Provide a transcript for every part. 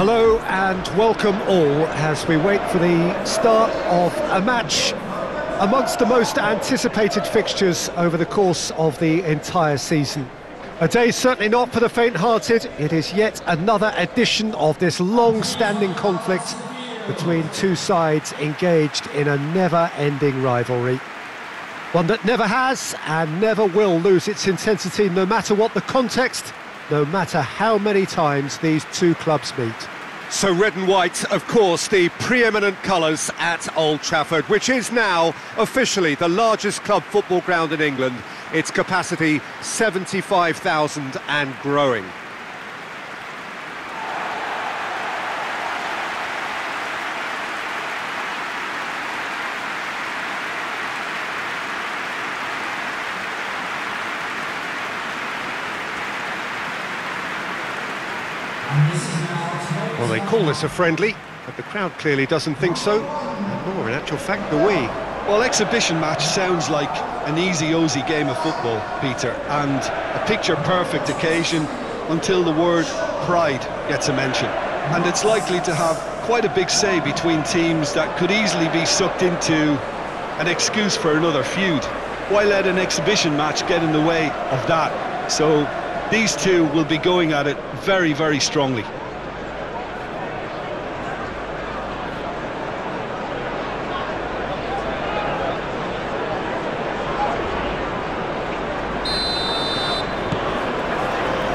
Hello and welcome all as we wait for the start of a match amongst the most anticipated fixtures over the course of the entire season. A day certainly not for the faint-hearted, it is yet another edition of this long-standing conflict between two sides engaged in a never-ending rivalry. One that never has and never will lose its intensity no matter what the context, no matter how many times these two clubs meet. So red and white, of course, the preeminent colours at Old Trafford, which is now officially the largest club football ground in England. Its capacity 75,000 and growing. Well, they call this a friendly, but the crowd clearly doesn't think so, nor in actual fact the we. Well, exhibition match sounds like an easy-osy game of football, Peter, and a picture-perfect occasion until the word pride gets a mention. And it's likely to have quite a big say between teams that could easily be sucked into an excuse for another feud. Why let an exhibition match get in the way of that? So these two will be going at it very, very strongly.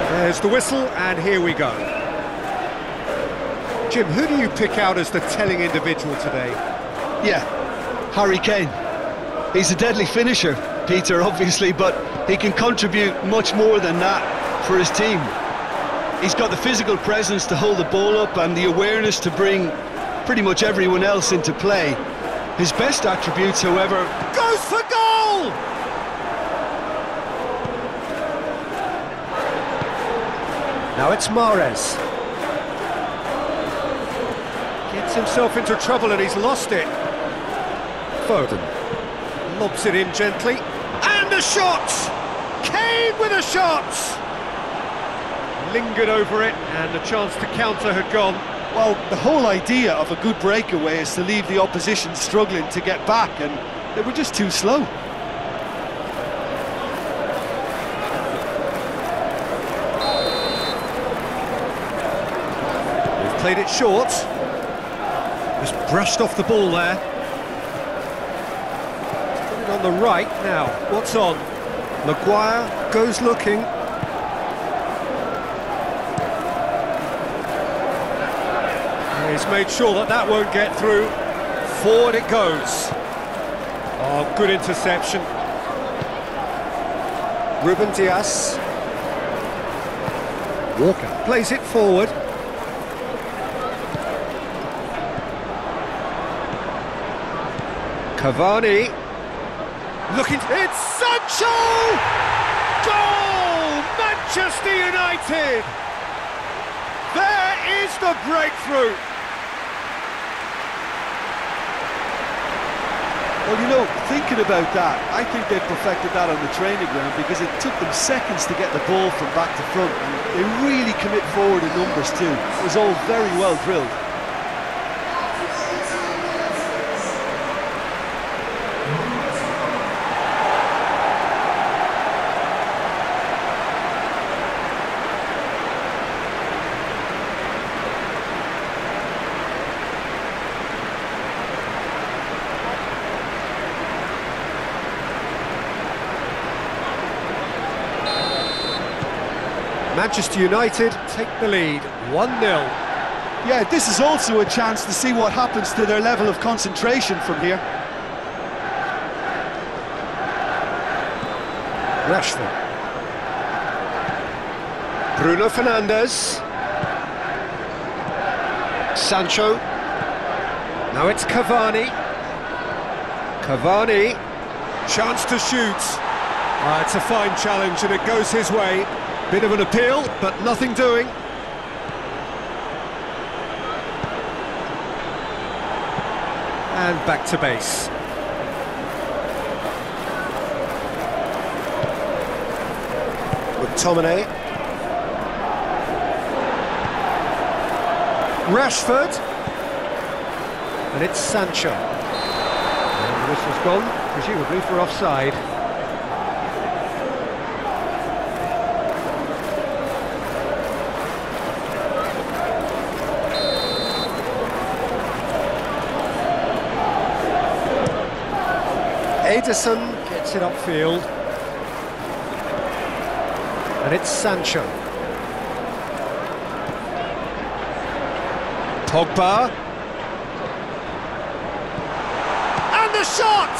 There's the whistle, and here we go. Jim, who do you pick out as the telling individual today? Yeah, Harry Kane. He's a deadly finisher, Peter, obviously, but he can contribute much more than that for his team. He's got the physical presence to hold the ball up and the awareness to bring pretty much everyone else into play. His best attributes, however... Goes for goal! Now it's Mahrez. Gets himself into trouble and he's lost it. Foden. Lobs it in gently. And a shot! Kane with a shot! Lingered over it and the chance to counter had gone. Well, the whole idea of a good breakaway is to leave the opposition struggling to get back, and they were just too slow. They've played it short. Just brushed off the ball there. Put it on the right now. What's on? Maguire goes looking. He's made sure that that won't get through. Forward it goes. Oh, good interception. Ruben Dias. Walker plays it forward. Cavani. Looking, it's Sancho! Goal! Manchester United! There is the breakthrough! Well, you know, thinking about that, I think they perfected that on the training ground because it took them seconds to get the ball from back to front. They really commit forward in numbers too. It was all very well drilled. Manchester United take the lead, 1-0. Yeah, this is also a chance to see what happens to their level of concentration from here. Rashford. Bruno Fernandes. Sancho. Now it's Cavani. Cavani. Chance to shoot. Ah, it's a fine challenge and it goes his way. Bit of an appeal, but nothing doing. And back to base. McTominay. Rashford. And it's Sancho. And the whistle's gone, presumably for offside. Ederson gets it upfield. And it's Sancho. Pogba. And the shot!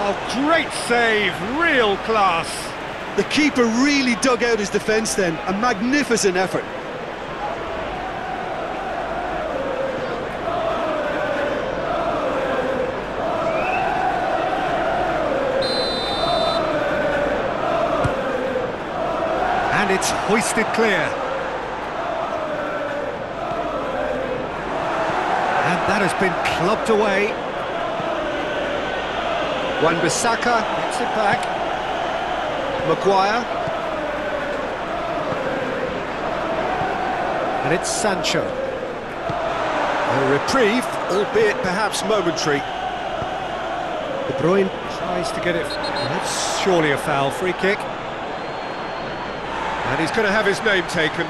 Oh, great save, real class. The keeper really dug out his defence then, a magnificent effort. It's hoisted clear. And that has been clubbed away. Wan-Bissaka gets it back. Maguire. And it's Sancho. A reprieve, albeit perhaps momentary. De Bruyne tries to get it. That's surely a foul. Free kick. And he's going to have his name taken.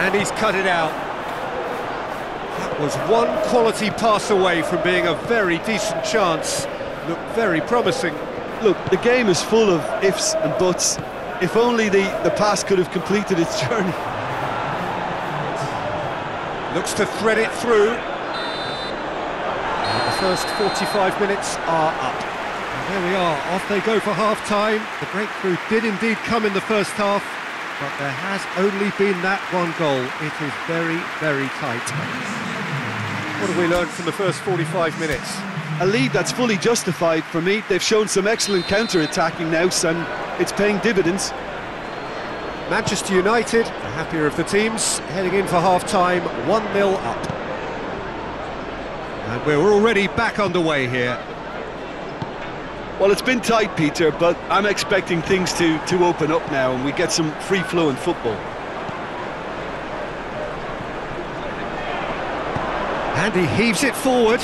And he's cut it out. That was one quality pass away from being a very decent chance. Looked very promising. Look, the game is full of ifs and buts. If only the, the pass could have completed its journey. Looks to thread it through. And the first 45 minutes are up. And there we are, off they go for half-time. The breakthrough did indeed come in the first half, but there has only been that one goal. It is very, very tight. What have we learned from the first 45 minutes? A lead that's fully justified for me. They've shown some excellent counter-attacking now, and it's paying dividends. Manchester United, the happier of the teams, heading in for half-time, 1-0 up. And we're already back underway here. Well, it's been tight, Peter, but I'm expecting things to, to open up now and we get some free-flowing football. And he heaves it forward.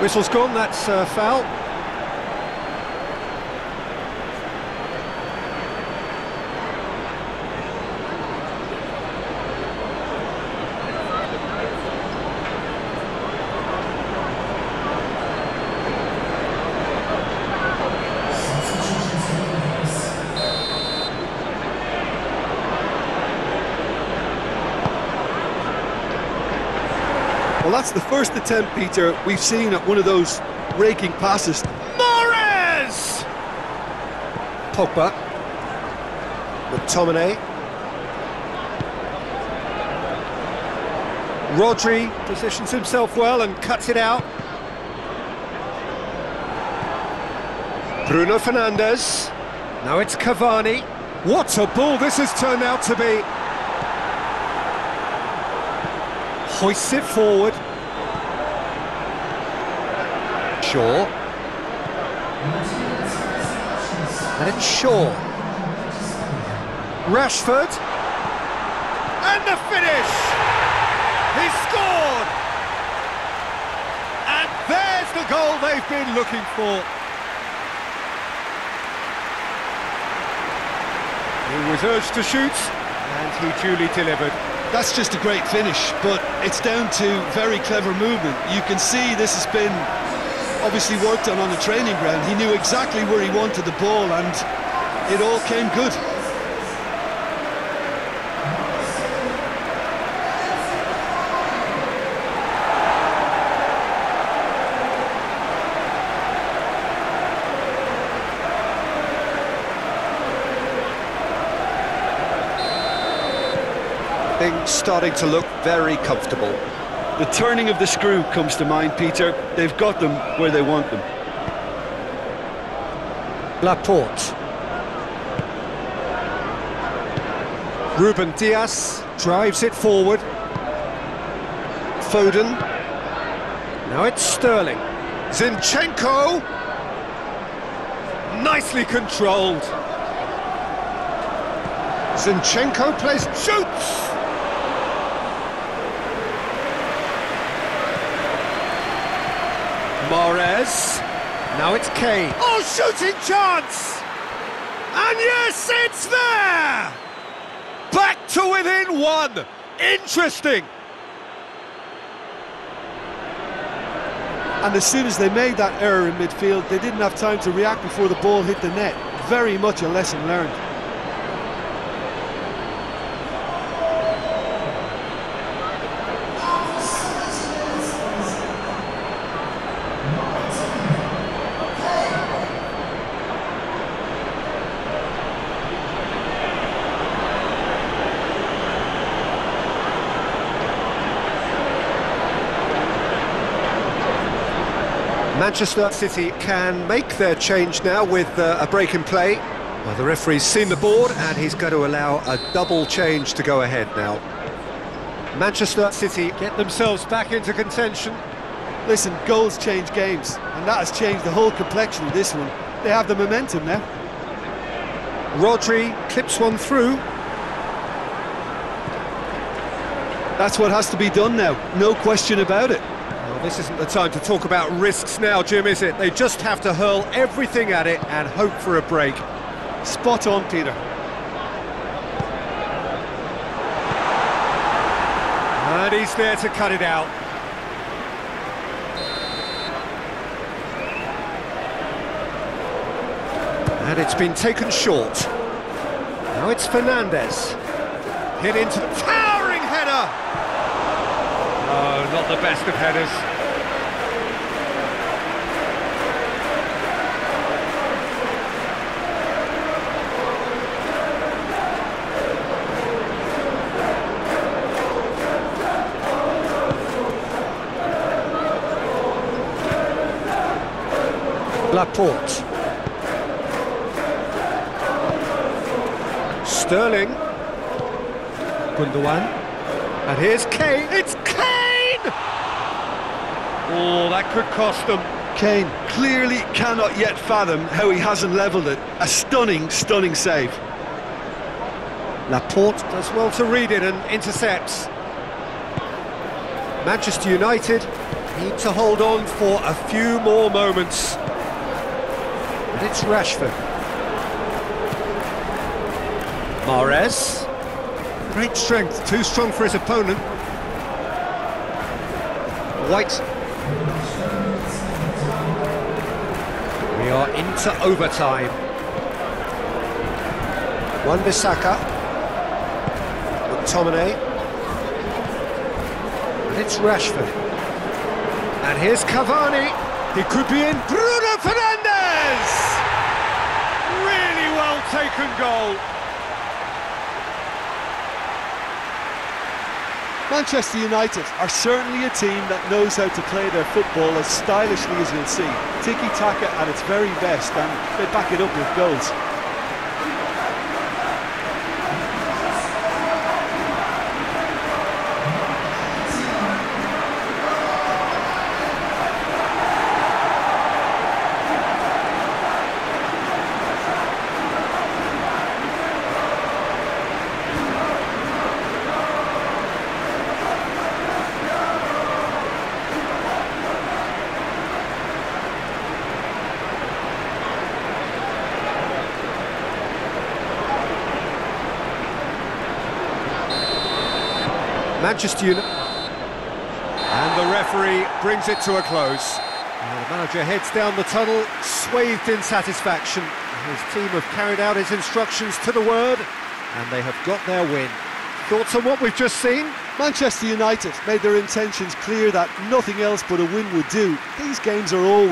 Whistle's gone, that's uh, foul. Well, that's the first attempt, Peter, we've seen at one of those raking passes. Mahrez! Pogba. McTominay. Rodri positions himself well and cuts it out. Bruno Fernandes. Now it's Cavani. What a ball this has turned out to be. Hoists it forward. Shaw. And it's Shaw. Rashford. And the finish! He scored! And there's the goal they've been looking for. He was urged to shoot, and he duly delivered. That's just a great finish, but it's down to very clever movement. You can see this has been obviously worked on on the training ground. He knew exactly where he wanted the ball and it all came good. Things starting to look very comfortable. The turning of the screw comes to mind, Peter. They've got them where they want them. Laporte. Ruben Dias drives it forward. Foden. Now it's Sterling. Zinchenko! Nicely controlled. Zinchenko plays, shoots! Mahrez. Now it's Kane. Oh, shooting chance! And yes, it's there! Back to within one! Interesting! And as soon as they made that error in midfield, they didn't have time to react before the ball hit the net. Very much a lesson learned. Manchester City can make their change now with uh, a break in play. Well, the referee's seen the board and he's going to allow a double change to go ahead now. Manchester City get themselves back into contention. Listen, goals change games, and that has changed the whole complexion of this one. They have the momentum now. Rodri clips one through. That's what has to be done now, no question about it. This isn't the time to talk about risks now, Jim, is it? They just have to hurl everything at it and hope for a break. Spot on, Peter. And he's there to cut it out. And it's been taken short. Now it's Fernandes. Hit into the towering header! Oh, not the best of headers. Laporte. Sterling. Gundogan. And here's Kane. It's Kane! Oh, that could cost them. Kane clearly cannot yet fathom how he hasn't levelled it. A stunning, stunning save. Laporte does well to read it and intercepts. Manchester United need to hold on for a few more moments. And it's Rashford. Mahrez. Great strength, too strong for his opponent. White. We are into overtime. Wan Bissaka. McTominay. And it's Rashford. And here's Cavani. He could be in. Bruno Fernandes! Really well taken goal. Manchester United are certainly a team that knows how to play their football as stylishly as you'll see. Tiki-taka at its very best and they back it up with goals. Manchester United. And the referee brings it to a close. And the manager heads down the tunnel, swathed in satisfaction. His team have carried out his instructions to the word, and they have got their win. Thoughts on what we've just seen? Manchester United made their intentions clear that nothing else but a win would do. These games are always